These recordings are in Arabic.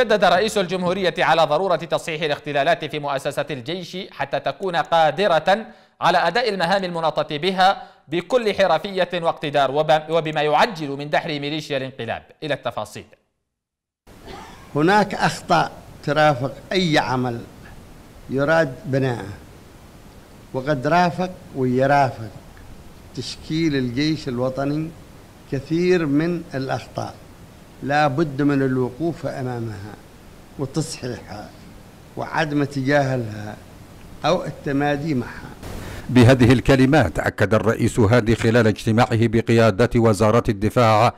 شدد رئيس الجمهورية على ضرورة تصحيح الاختلالات في مؤسسة الجيش حتى تكون قادرة على أداء المهام المناطة بها بكل حرفية واقتدار وبما يعجل من دحر ميليشيا الانقلاب. إلى التفاصيل. هناك أخطاء ترافق أي عمل يراد بناءه وقد رافق ويرافق تشكيل الجيش الوطني كثير من الأخطاء. لا بد من الوقوف أمامها وتصحيحها وعدم تجاهلها أو التمادي معها. بهذه الكلمات أكد الرئيس هادي خلال اجتماعه بقيادة وزارة الدفاع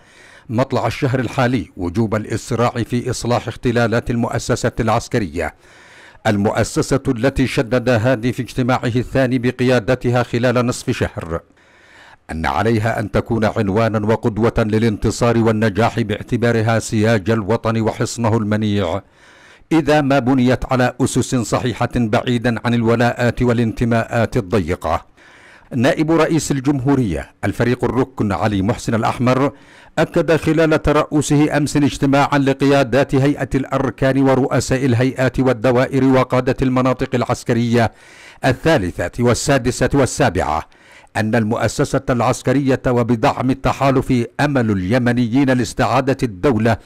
مطلع الشهر الحالي وجوب الإسراع في إصلاح اختلالات المؤسسة العسكرية. المؤسسة التي شدد هادي في اجتماعه الثاني بقيادتها خلال نصف شهر. أن عليها أن تكون عنوانا وقدوة للانتصار والنجاح باعتبارها سياج الوطن وحصنه المنيع. إذا ما بنيت على أسس صحيحة بعيدا عن الولاءات والانتماءات الضيقة. نائب رئيس الجمهورية الفريق الركن علي محسن الأحمر أكد خلال ترأسه أمس اجتماعا لقيادات هيئة الأركان ورؤساء الهيئات والدوائر وقادة المناطق العسكرية الثالثة والسادسة والسابعة. أن المؤسسة العسكرية وبدعم التحالف أمل اليمنيين لاستعادة الدولة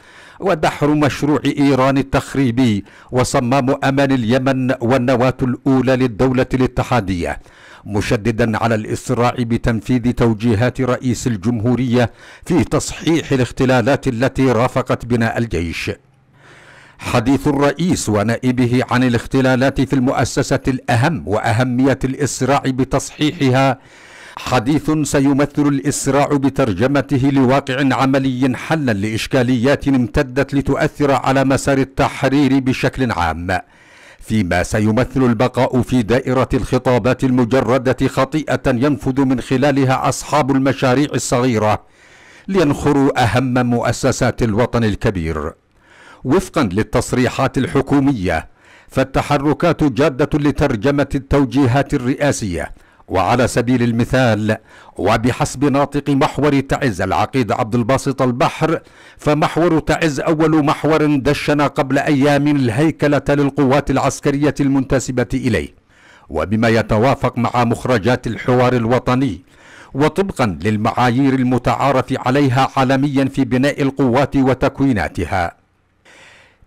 ودحر مشروع إيران التخريبي وصمام أمان اليمن والنواة الأولى للدولة الاتحادية مشددا على الإسراع بتنفيذ توجيهات رئيس الجمهورية في تصحيح الاختلالات التي رافقت بناء الجيش. حديث الرئيس ونائبه عن الاختلالات في المؤسسة الأهم وأهمية الإسراع بتصحيحها حديث سيمثل الإسراع بترجمته لواقع عملي حلا لإشكاليات امتدت لتؤثر على مسار التحرير بشكل عام. فيما سيمثل البقاء في دائرة الخطابات المجردة خطيئة ينفذ من خلالها أصحاب المشاريع الصغيرة لينخروا أهم مؤسسات الوطن الكبير. وفقا للتصريحات الحكومية فالتحركات جادة لترجمة التوجيهات الرئاسية وعلى سبيل المثال وبحسب ناطق محور تعز العقيد عبد الباسط البحر فمحور تعز أول محور دشن قبل أيام الهيكلة للقوات العسكرية المنتسبة إليه. وبما يتوافق مع مخرجات الحوار الوطني وطبقا للمعايير المتعارف عليها عالميا في بناء القوات وتكويناتها.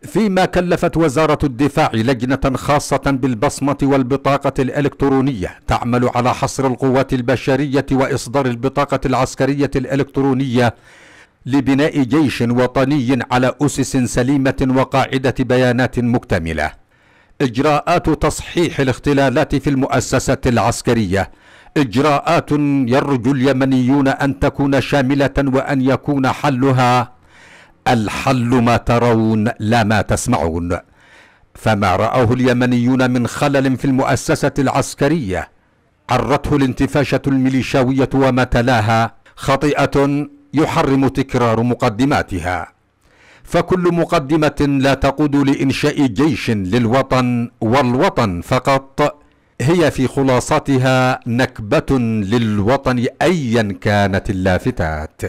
فيما كلفت وزارة الدفاع لجنة خاصة بالبصمة والبطاقة الإلكترونية تعمل على حصر القوات البشرية وإصدار البطاقة العسكرية الإلكترونية لبناء جيش وطني على أسس سليمة وقاعدة بيانات مكتملة. إجراءات تصحيح الاختلالات في المؤسسة العسكرية إجراءات يرجو اليمنيون أن تكون شاملة وأن يكون حلها الحل ما ترون لا ما تسمعون. فما رآه اليمنيون من خلل في المؤسسة العسكرية. عرته الانتفاشة الميليشاوية وما تلاها خطيئة يحرم تكرار مقدماتها. فكل مقدمة لا تقود لإنشاء جيش للوطن والوطن فقط. هي في خلاصتها نكبة للوطن أيا كانت اللافتات.